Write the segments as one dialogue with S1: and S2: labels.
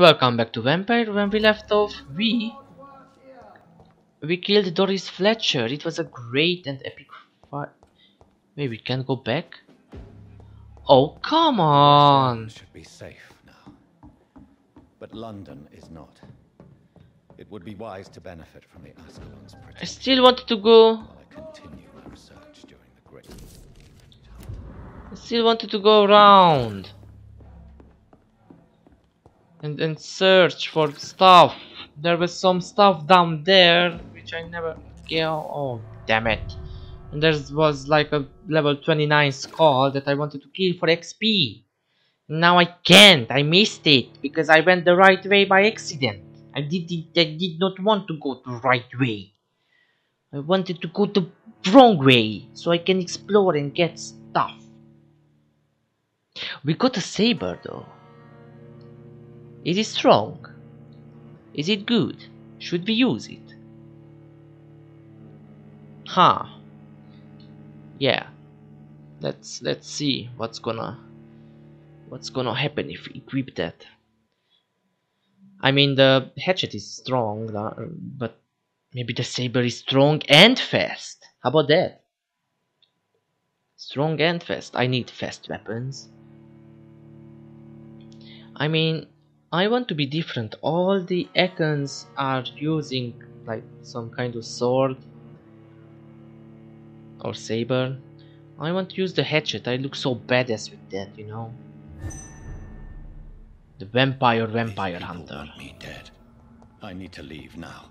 S1: Welcome back to Vampyr. When we left off, we we killed Doris Fletcher. It was a great and epic fight. Wait, we can go back? Oh, come on!
S2: Should be safe now. But London is not. It would be wise to benefit from the Ascalon's protection.
S1: I still wanted to go.
S2: I continue my research during the Great.
S1: I still wanted to go around and and search for stuff. There was some stuff down there which I never get. Oh damn it! And there was like a level 29 skal that I wanted to kill for XP. Now I can't. I missed it because I went the right way by accident. I did it, I did not want to go the right way. I wanted to go the wrong way so I can explore and get stuff. We got a saber though. Is it strong? Is it good? Should we use it? Huh. Yeah. Let's let's see what's gonna what's gonna happen if we equip that. I mean the hatchet is strong, but maybe the saber is strong and fast. How about that? Strong and fast. I need fast weapons. I mean, I want to be different. All the Ekons are using like some kind of sword or saber. I want to use the hatchet. I look so badass with that, you know. The vampire vampire hunter.
S2: me dead. I need to leave now.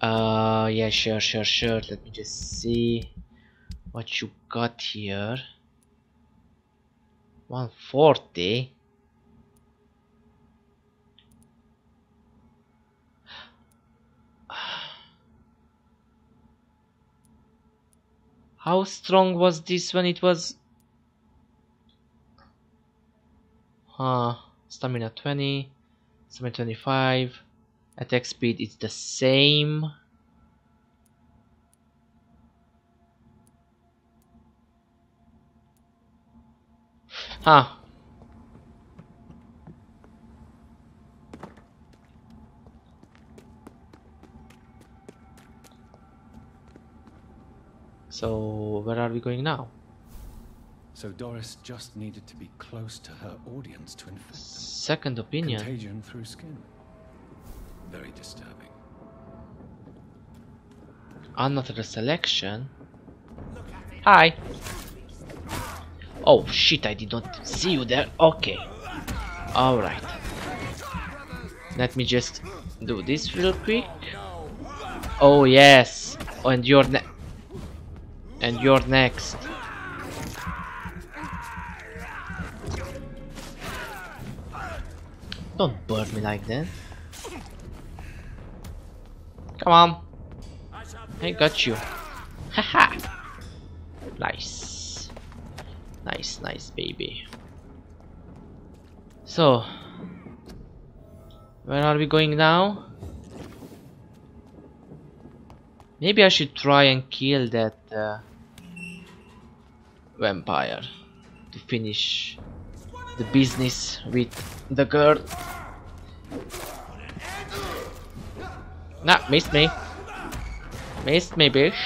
S1: Uh, yeah, sure, sure, sure. Let me just see what you got here. 140. How strong was this when it was? Huh, stamina 20, stamina 25 attack speed is the same huh so where are we going now?
S2: So Doris just needed to be close to her audience to infect them.
S1: second opinion.
S2: Contagion through skin. Very disturbing.
S1: another selection. Hi. Oh shit i did not see you there. Okay. All right. Let me just do this real quick. Oh yes. And you're ne and you're next don't burn me like that come on I got you. Haha. nice. Nice, nice, baby. So, where are we going now? Maybe I should try and kill that uh, vampire to finish the business with the girl. Nah, missed me. Missed me, bitch.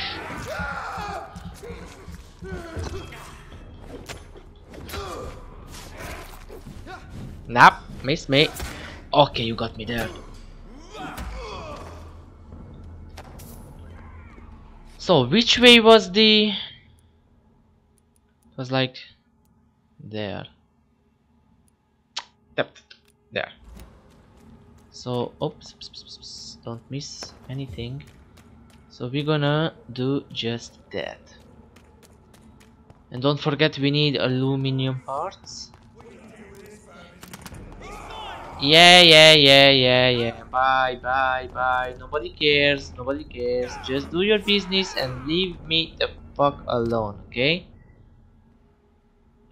S1: Nope, missed me. Okay, you got me there. So, which way was the... It was like... There. Yep, there. So, oops, don't miss anything. So we're gonna do just that. And don't forget we need aluminum parts. Yeah, yeah, yeah, yeah, yeah. Bye, bye, bye. Nobody cares. Nobody cares. Just do your business and leave me the fuck alone, okay?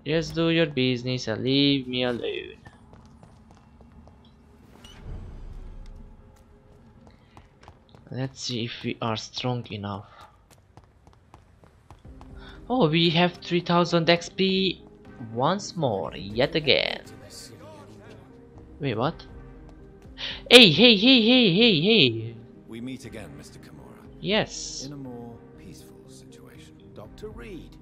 S1: Just do your business and leave me alone. Let's see if we are strong enough. Oh, we have 3000 XP once more, yet again. Wait, what? Hey, hey, hey, hey, hey, hey.
S2: We meet again, Mr. Kimura.
S1: Yes.
S2: In a more peaceful situation.
S3: Dr. Reed.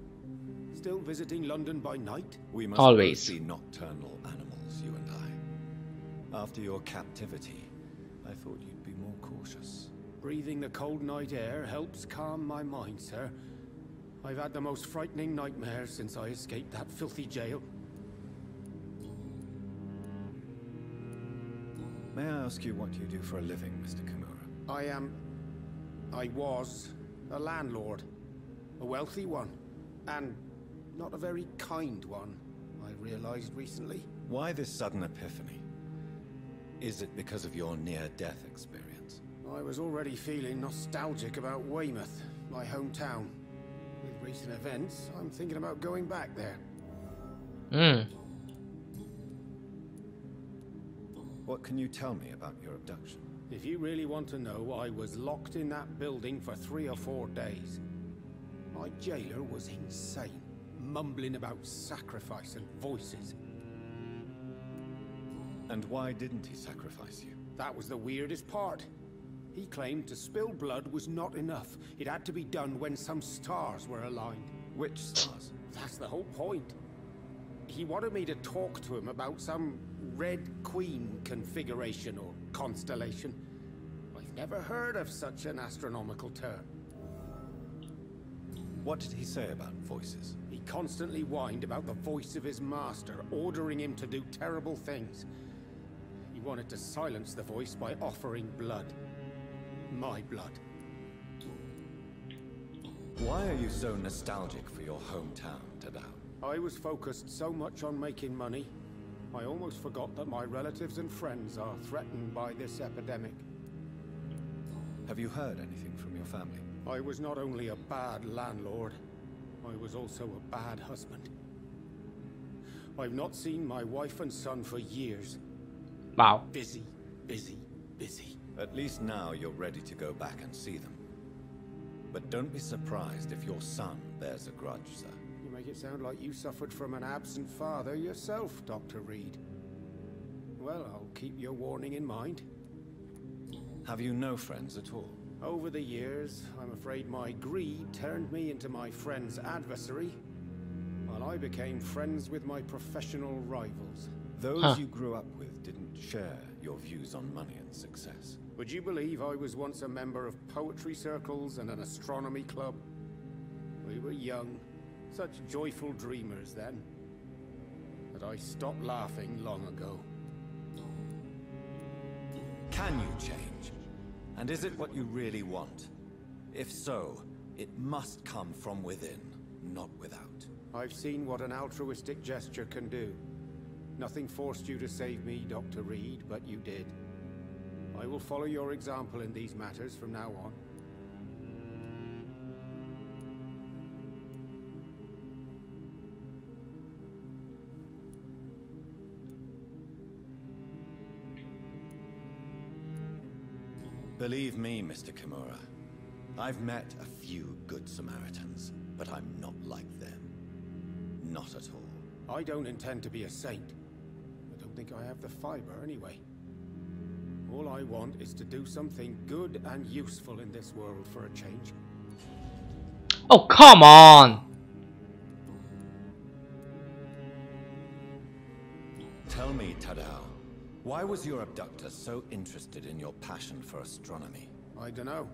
S3: Still visiting London by night?
S2: We must
S1: Always.
S2: both be nocturnal animals, you and I. After your captivity, I thought you'd be more cautious.
S3: Breathing the cold night air helps calm my mind, sir. I've had the most frightening nightmares since I escaped that filthy jail.
S2: May I ask you what you do for a living, Mr. Kimura?
S3: I am... I was a landlord. A wealthy one. And not a very kind one, I realized recently.
S2: Why this sudden epiphany? Is it because of your near-death experience?
S3: I was already feeling nostalgic about Weymouth, my hometown. With recent events, I'm thinking about going back there.
S1: Hmm.
S2: What can you tell me about your abduction?
S3: If you really want to know, I was locked in that building for three or four days. My jailer was insane, mumbling about sacrifice and voices.
S2: And why didn't he sacrifice you?
S3: That was the weirdest part. He claimed to spill blood was not enough. It had to be done when some stars were aligned.
S2: Which stars?
S3: That's the whole point. He wanted me to talk to him about some Red Queen configuration or constellation. I've never heard of such an astronomical term.
S2: What did he say about voices?
S3: He constantly whined about the voice of his master, ordering him to do terrible things. He wanted to silence the voice by offering blood. My blood.
S2: Why are you so nostalgic for your hometown, Tadao?
S3: I was focused so much on making money, I almost forgot that my relatives and friends are threatened by this epidemic.
S2: Have you heard anything from your family?
S3: I was not only a bad landlord, I was also a bad husband. I've not seen my wife and son for years.
S1: Wow.
S3: Busy, busy, busy.
S2: At least now you're ready to go back and see them. But don't be surprised if your son bears a grudge, sir.
S3: You make it sound like you suffered from an absent father yourself, Dr. Reed. Well, I'll keep your warning in mind.
S2: Have you no friends at all?
S3: Over the years, I'm afraid my greed turned me into my friend's adversary, while I became friends with my professional rivals.
S2: Those
S1: Huh.
S2: you grew up with didn't share your views on money and success.
S3: Would you believe I was once a member of poetry circles and an astronomy club? We were young, such joyful dreamers then. But I stopped laughing long ago.
S2: Can you change? And is it what you really want? If so, it must come from within, not without.
S3: I've seen what an altruistic gesture can do. Nothing forced you to save me, Dr. Reed, but you did. I will follow your example in these matters from now on.
S2: Believe me, Mr. Kimura, I've met a few good Samaritans, but I'm not like them. Not at all.
S3: I don't intend to be a saint. I don't think I have the fiber anyway. All I want is to do something good and useful in this world for a change.
S1: Oh, come on!
S2: Tell me, Tadao, why was your abductor so interested in your passion for astronomy?
S3: I dunno.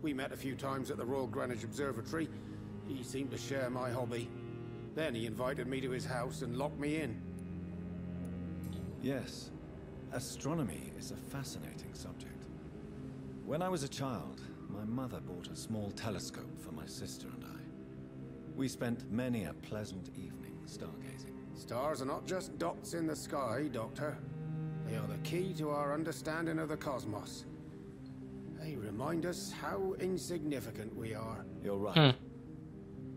S3: We met a few times at the Royal Greenwich Observatory. He seemed to share my hobby. Then he invited me to his house and locked me in.
S2: Yes, astronomy is a fascinating subject. When I was a child, my mother bought a small telescope for my sister and I. We spent many a pleasant evening stargazing.
S3: Stars are not just dots in the sky, Doctor. They are the key to our understanding of the cosmos. They remind us how insignificant we are.
S2: You're right.
S1: Hmm.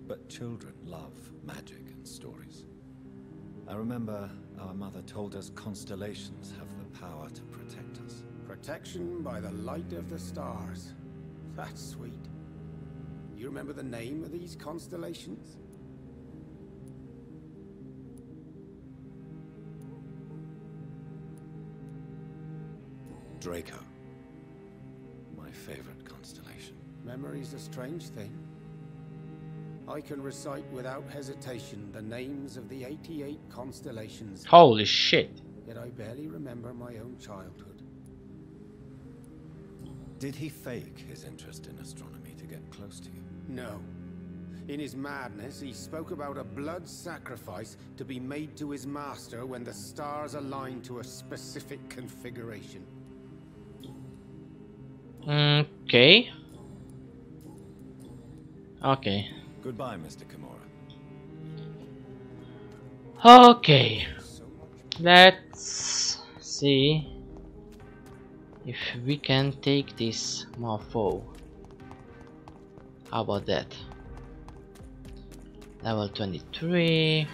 S2: But children love magic and stories. I remember our mother told us constellations have the power to protect us.
S3: Protection by the light of the stars. That's sweet. You remember the name of these constellations?
S2: Draco. My favorite constellation.
S3: Memory's a strange thing. I can recite without hesitation the names of the 88 constellations,
S1: Holy shit.
S3: yet I barely remember my own childhood.
S2: Did he fake his interest in astronomy to get close to you?
S3: No. In his madness, he spoke about a blood sacrifice to be made to his master when the stars align to a specific configuration.
S1: Okay. Okay.
S2: Goodbye, Mr. Kimura.
S1: Okay. Let's see if we can take this mofo. How about that? Level 23.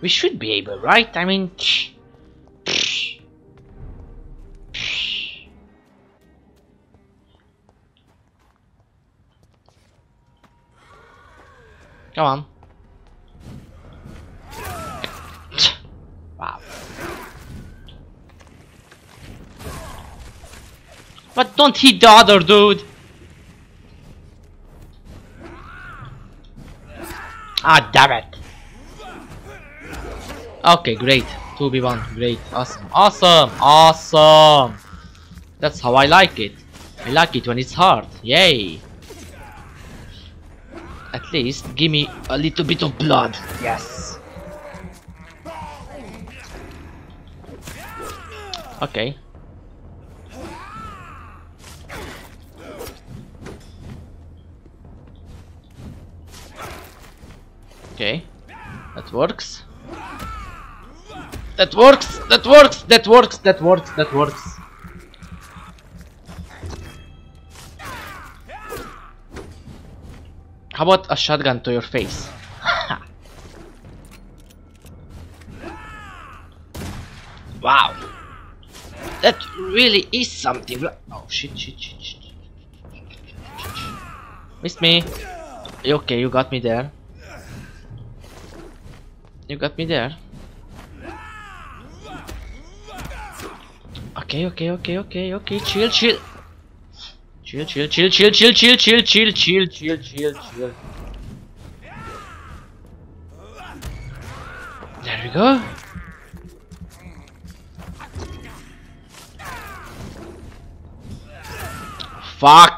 S1: We should be able, right? I mean, Come on. Wow. But don't hit the other dude. Ah, damn it. Okay, great. 2v1, great, awesome, awesome, awesome. That's how I like it. I like it when it's hard. Yay. At least give me a little bit of blood. Yes. Okay. Okay. That works. That works. That works. That works. That works. That works. How about a shotgun to your face? wow. That really is something. Oh shit, shit, shit, shit. Missed me. Okay, you got me there. You got me there. Okay, okay, okay, okay, okay. Chill, chill. Chill, chill, chill, chill, chill, chill, chill, chill, chill, chill, chill, chill. There we go. Fuck.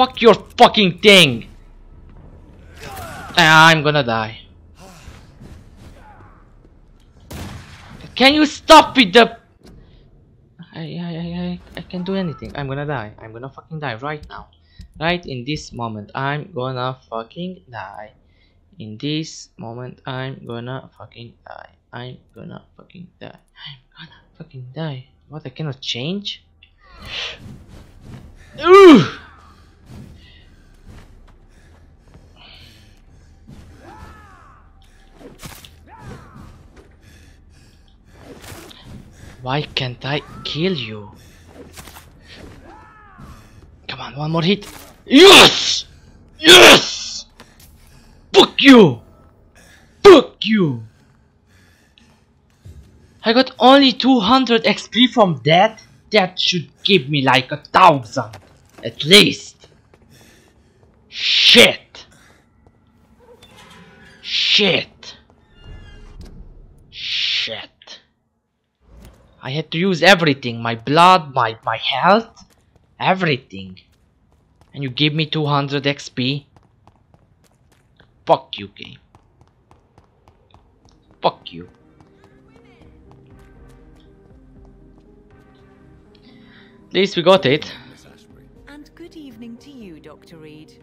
S1: fuck your fucking thing I'm gonna die Can you stop with the I, I, I, I, I can do anything. I'm gonna die. I'm gonna fucking die right now. Right in this moment, I'm gonna fucking die. In this moment, I'm gonna fucking die. I'm gonna fucking die. I'm gonna fucking die. What? I cannot change? Ooh! Why can't I kill you? Come on, one more hit. Yes! Yes! Fuck you! Fuck you! I got only 200 XP from that? That should give me like a thousand. At least. Shit. Shit. I had to use everything, my blood, my, my health, everything. And you give me 200 XP? Fuck you, game. Fuck you. At least we got it.
S4: And good evening to you, Dr. Reed.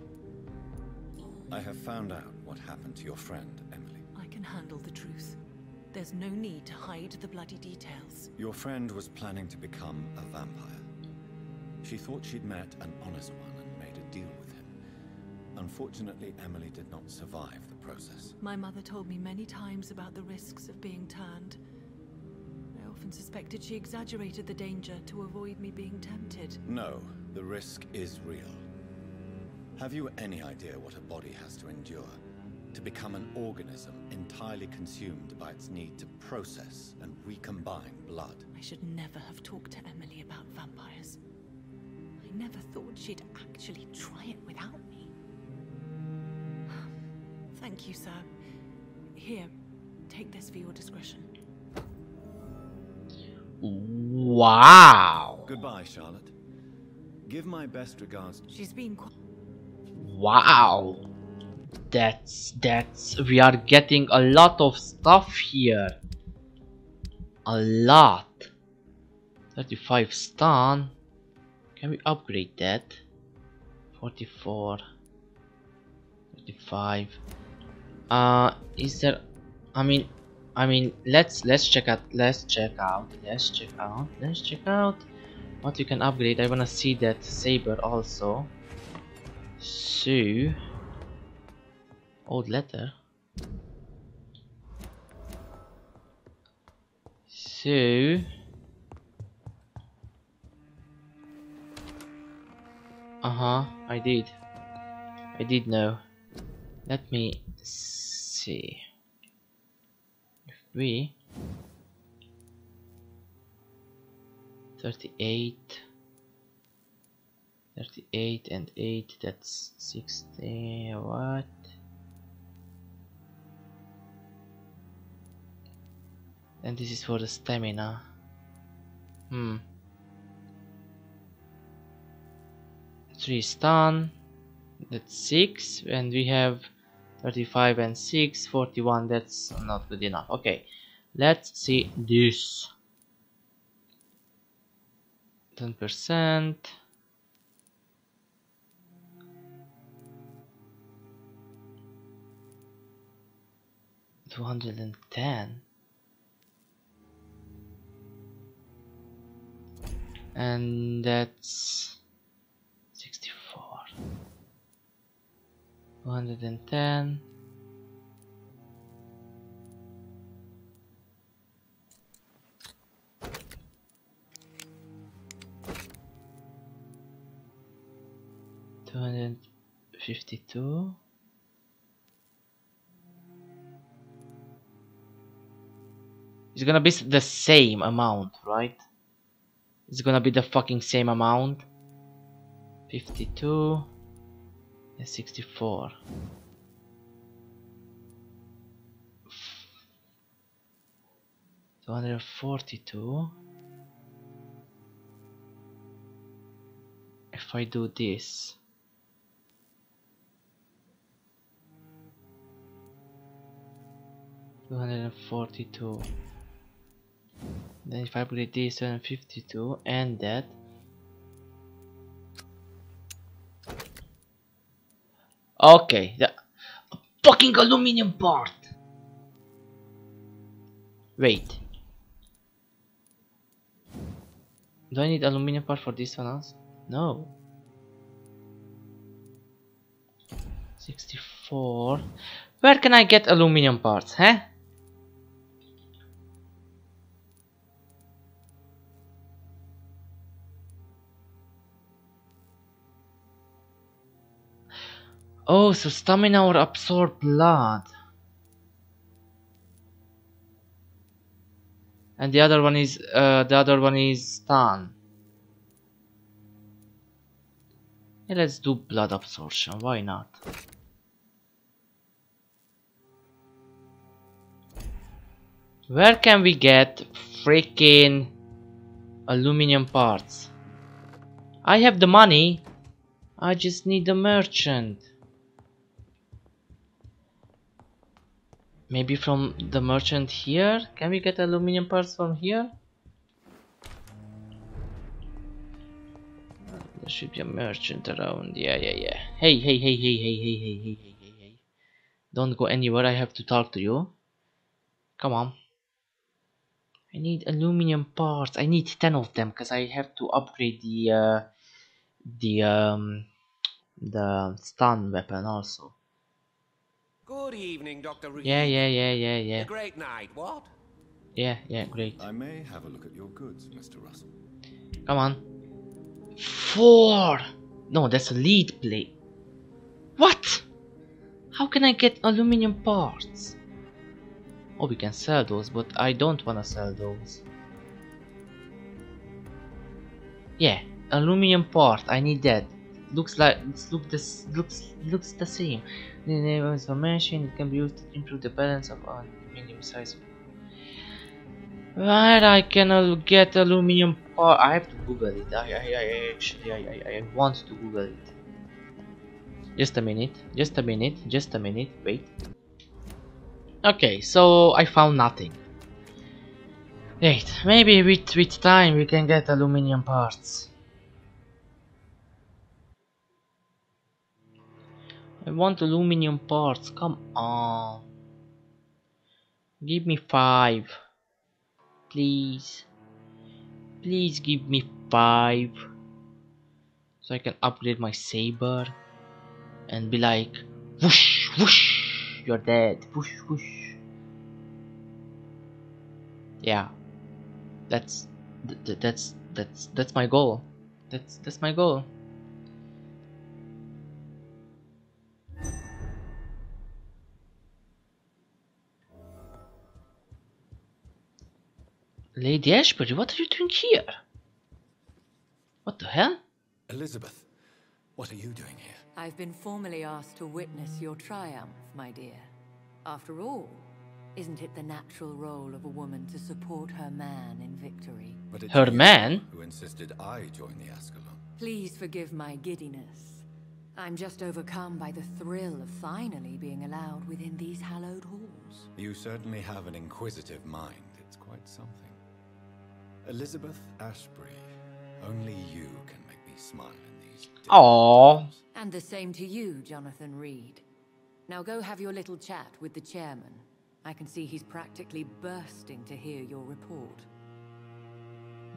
S2: I have found out what happened to your friend, Emily.
S4: I can handle the truth. There's no need to hide the bloody details.
S2: Your friend was planning to become a vampire. She thought she'd met an honest one and made a deal with him. Unfortunately, Emily did not survive the process.
S4: My mother told me many times about the risks of being turned. I often suspected she exaggerated the danger to avoid me being tempted.
S2: No, the risk is real. Have you any idea what a body has to endure? To become an organism entirely consumed by its need to process and recombine blood.
S4: I should never have talked to Emily about vampires. I never thought she'd actually try it without me. Thank you, sir. Here, take this for your discretion.
S1: Wow.
S2: Goodbye, Charlotte. Give my best regards.
S4: She's been quite.
S1: Wow. That's that's we are getting a lot of stuff here. A lot. 35 stun. Can we upgrade that? 44 35 uh is there I mean I mean let's let's check out let's check out let's check out let's check out what you can upgrade I wanna see that saber also so old letter. So uh-huh I did. I did know. Let me see. If we 38 38 and 8 that's 60 what and this is for the stamina. Hmm. 3 stun. That's 6 and we have 35 and 6 41 that's not good enough. Okay. Let's see this. 10 percent. Two hundred and ten, and that's sixty four. Two hundred and ten. Two hundred fifty two. It's gonna be the same amount, right? It's gonna be the fucking same amount. 52 and 64. Two hundred forty-two. If I do this, two hundred and forty-two. Then if I put it this 252 and that Okay, the fucking aluminum part. Wait. Do I need aluminum part for this one also? No. 64. Where can I get aluminum parts, huh? Oh, so stamina or absorb blood. And the other one is uh, the other one is stun. Yeah, let's do blood absorption. Why not? Where can we get freaking aluminum parts? I have the money. I just need the merchant. Maybe from the merchant here? Can we get aluminum parts from here? There should be a merchant around. Yeah, yeah, yeah. Hey, hey, hey, hey, hey, hey, hey, hey, hey, hey, hey. Don't go anywhere. I have to talk to you. Come on. I need aluminum parts. I need 10 of them because I have to upgrade the uh, the um the stun weapon also.
S5: Good evening, Dr. Reed.
S1: Yeah, yeah, yeah, yeah, yeah.
S5: A great night, what?
S1: Yeah, yeah, great.
S2: I may have a look at your goods, Mr. Russell.
S1: Come on. Four! No, that's a lead plate. What? How can I get aluminum parts? Oh, we can sell those, but I don't wanna sell those. Yeah, aluminum part. I need that. Looks like it's look looks looks the same. The name a machine. It can be used to improve the balance of aluminum size. Where I can uh, get aluminum part? I have to Google it. I, I, I actually I, I, I want to Google it. Just a minute. Just a minute. Just a minute. Wait. Okay, so I found nothing. Wait, maybe with with time we can get aluminum parts. I want aluminum parts. Come on. Give me five. Please. Please give me five. So I can upgrade my saber. And be like, whoosh, whoosh, you're dead. Whoosh, whoosh. Yeah. That's, th th that's, that's, that's my goal. That's, that's my goal. Lady Ashbury, what are you doing here? What the hell?
S2: Elizabeth, what are you doing here?
S6: I've been formally asked to witness your triumph, my dear. After all, isn't it the natural role of a woman to support her man in victory?
S2: But it's
S1: Her man?
S2: Who insisted I join the Ascalon.
S6: Please forgive my giddiness. I'm just overcome by the thrill of finally being allowed within these hallowed halls.
S2: You certainly have an inquisitive mind. It's quite something. Elizabeth Ashbury, only you can make me smile in these. dim
S1: Aww.
S2: times.
S6: And the same to you, Jonathan Reed. Now go have your little chat with the chairman. I can see he's practically bursting to hear your report.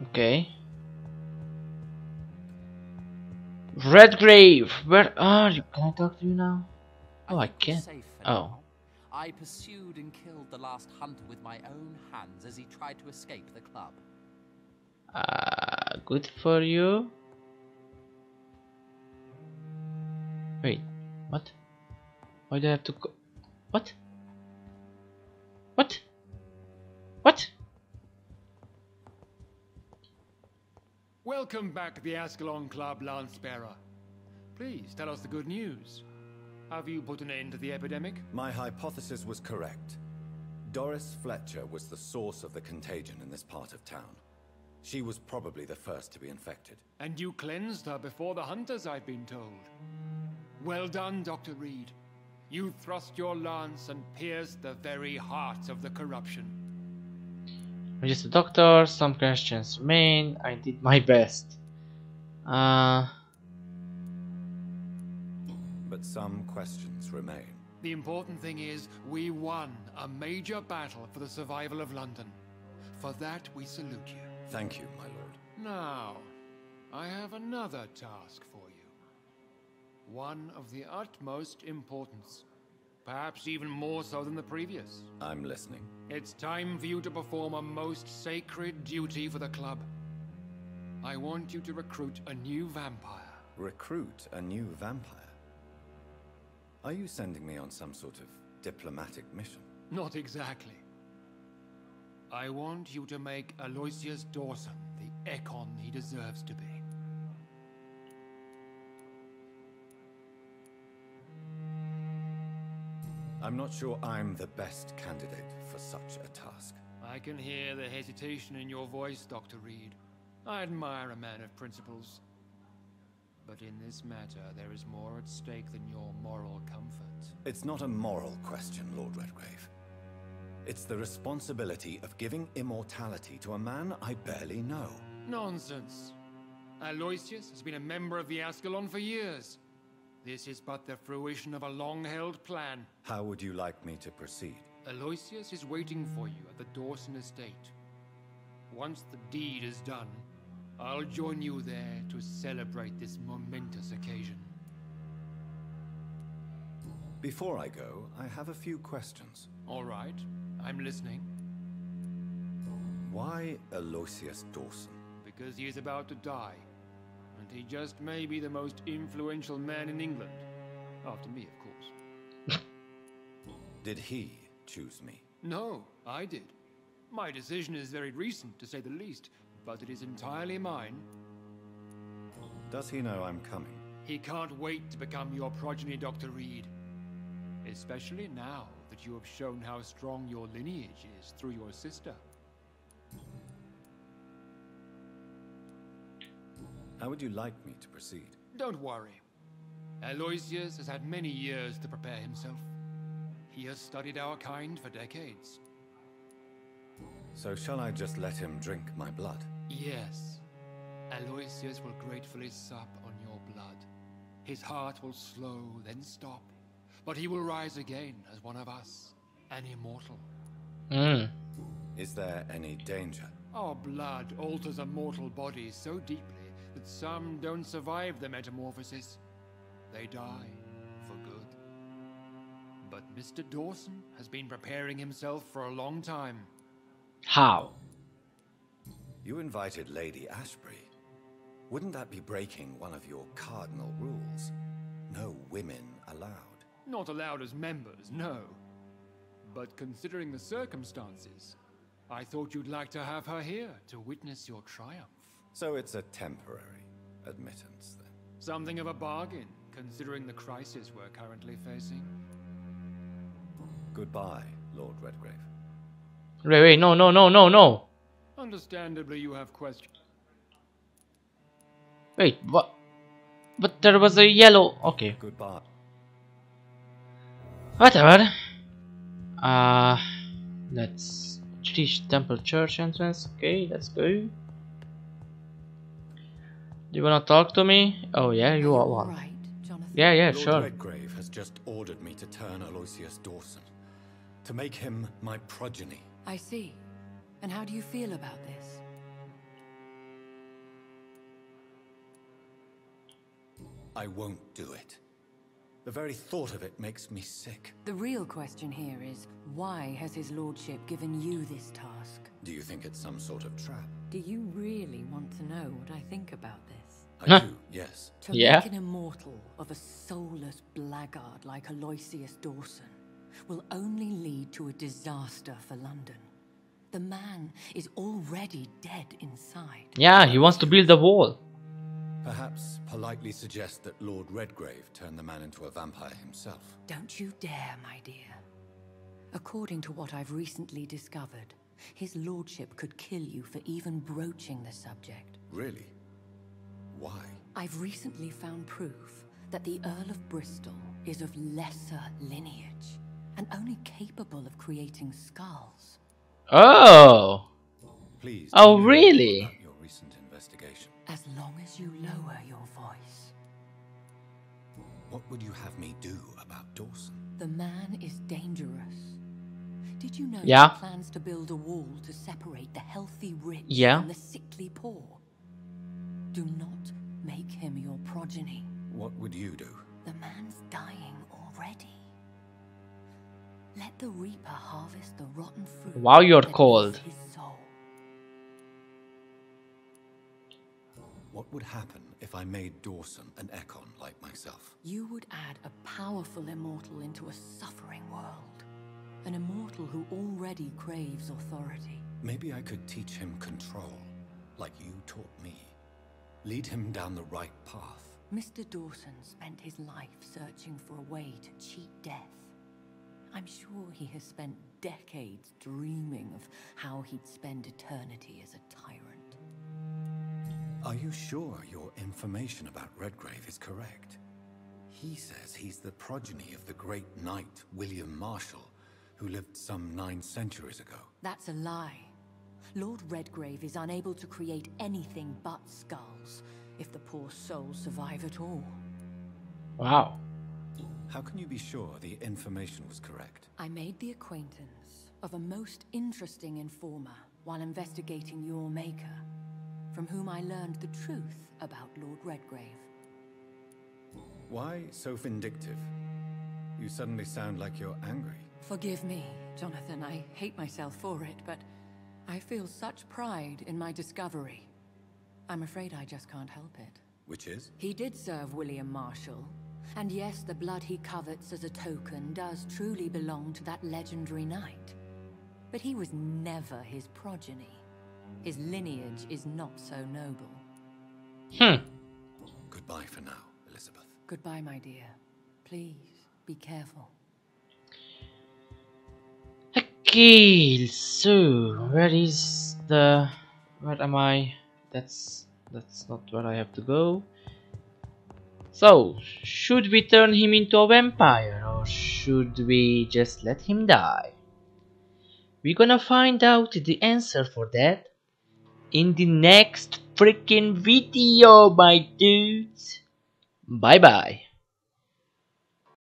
S1: Okay. Redgrave, where are you? Can I talk to you now? Oh, I
S7: think
S1: can't.
S7: safe
S1: Oh.
S7: I pursued and killed the last hunter with my own hands as he tried to escape the club.
S1: Uh, good for you. Wait, what? Why do I have to go? What? What? What?
S8: Welcome back to the Ascalon Club, Lance Bearer. Please tell us the good news. Have you put an end to the epidemic?
S2: My hypothesis was correct. Doris Fletcher was the source of the contagion in this part of town. She was probably the first to be infected.
S8: And you cleansed her before the hunters, I've been told. Well done, Dr. Reed. You thrust your lance and pierced the very heart of the corruption.
S1: I'm just a doctor. Some questions remain. I did my best. Uh,
S2: But some questions remain.
S8: The important thing is, we won a major battle for the survival of London. For that, we salute you.
S2: Thank you, my lord.
S8: Now, I have another task for you. One of the utmost importance. Perhaps even more so than the previous.
S2: I'm listening.
S8: It's time for you to perform a most sacred duty for the club. I want you to recruit a new vampire.
S2: Recruit a new vampire. Are you sending me on some sort of diplomatic mission?
S8: Not exactly. I want you to make Aloysius Dawson the Ekon he deserves to be.
S2: I'm not sure I'm the best candidate for such a task.
S8: I can hear the hesitation in your voice, Dr. Reed. I admire a man of principles. But in this matter, there is more at stake than your moral comfort.
S2: It's not a moral question, Lord Redgrave. It's the responsibility of giving immortality to a man I barely know.
S8: Nonsense. Aloysius has been a member of the Ascalon for years. This is but the fruition of a long-held plan.
S2: How would you like me to proceed?
S8: Aloysius is waiting for you at the Dawson estate. Once the deed is done, I'll join you there to celebrate this momentous occasion.
S2: Before I go, I have a few questions.
S8: All right, I'm listening.
S2: Why Aloysius Dawson?
S8: Because he is about to die. And he just may be the most influential man in England. After me, of course.
S2: Did he choose me?
S8: No, I did. My decision is very recent, to say the least, but it is entirely mine.
S2: Does he know I'm coming?
S8: He can't wait to become your progeny, Dr. Reed. Especially now that you have shown how strong your lineage is through your sister.
S2: How would you like me to proceed?
S8: Don't worry. Aloysius has had many years to prepare himself. He has studied our kind for decades.
S2: So shall I just let him drink my blood?
S8: Yes. Aloysius will gratefully sup on your blood. His heart will slow, then stop. But he will rise again as one of us, an immortal.
S1: Hmm.
S2: Is there any danger?
S8: Our blood alters a mortal body so deeply that some don't survive the metamorphosis. They die for good. But Mr. Dawson has been preparing himself for a long time.
S1: How?
S2: You invited Lady Ashbury. Wouldn't that be breaking one of your cardinal rules? No women allowed.
S8: Not allowed as members, no. But considering the circumstances, I thought you'd like to have her here to witness your triumph.
S2: So it's a temporary admittance, then.
S8: Something of a bargain, considering the crisis we're currently facing.
S2: Goodbye, Lord Redgrave.
S1: Wait, wait, no, no, no, no, no.
S8: Understandably, you have questions.
S1: Wait, what? But there was a yellow. Okay,
S2: Goodbye.
S1: Whatever. Uh, let's reach temple church entrance. Okay, let's go. Do you wanna talk to me? Oh yeah, you are
S6: all
S1: one.
S6: right,
S1: Yeah, yeah,
S2: Lord
S1: sure.
S2: Redgrave has just ordered me to turn Aloysius Dawson. To make him my progeny.
S6: I see. And how do you feel about this?
S2: I won't do it. The very thought of it makes me sick.
S6: The real question here is, why has his lordship given you this task?
S2: Do you think it's some sort of trap?
S6: Do you really want to know what I think about this?
S2: I do, yes.
S6: To
S1: Yeah?
S6: make an immortal of a soulless blackguard like Aloysius Dawson will only lead to a disaster for London. The man is already dead inside.
S1: Yeah, he wants to build a wall.
S2: Perhaps politely suggest that Lord Redgrave turn the man into a vampire himself.
S6: Don't you dare, my dear. According to what I've recently discovered, his lordship could kill you for even broaching the subject.
S2: Really? Why?
S6: I've recently found proof that the Earl of Bristol is of lesser lineage and only capable of creating skals.
S1: Oh,
S2: Please.
S1: Oh,
S2: tell me more
S1: really?
S6: As long as you lower your voice.
S2: What would you have me do about Dawson?
S6: The man is dangerous. Did you know
S1: Yeah.
S6: he plans to build a wall to separate the healthy rich
S1: Yeah.
S6: from the sickly poor? Do not make him your progeny.
S2: What would you do?
S6: The man's dying already. Let the Reaper harvest the rotten fruit.
S1: Wow, you're cold.
S6: His soul.
S2: What would happen if I made Dawson an Ekon like myself?
S6: You would add a powerful immortal into a suffering world. An immortal who already craves authority.
S2: Maybe I could teach him control, like you taught me. Lead him down the right path.
S6: Mr. Dawson spent his life searching for a way to cheat death. I'm sure he has spent decades dreaming of how he'd spend eternity as a tyrant.
S2: Are you sure your information about Redgrave is correct? He says he's the progeny of the great knight William Marshall, who lived some nine centuries ago.
S6: That's a lie. Lord Redgrave is unable to create anything but skals, if the poor soul survive at all.
S1: Wow.
S2: How can you be sure the information was correct?
S6: I made the acquaintance of a most interesting informer while investigating your maker, from whom I learned the truth about Lord Redgrave.
S2: Why so vindictive? You suddenly sound like you're angry.
S6: Forgive me, Jonathan. I hate myself for it, but I feel such pride in my discovery. I'm afraid I just can't help it.
S2: Which is?
S6: He did serve William Marshall. And yes, the blood he covets as a token does truly belong to that legendary knight. But he was never his progeny. His lineage is not so noble.
S1: Hmm.
S2: Goodbye for now, Elizabeth.
S6: Goodbye, my dear. Please, be careful.
S1: Okay, so where is the where am I? That's that's not where I have to go. So, should we turn him into a vampire or should we just let him die? We're gonna find out the answer for that in the next freaking video, my dudes. Bye bye.